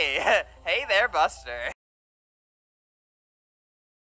Hey! There, Buster!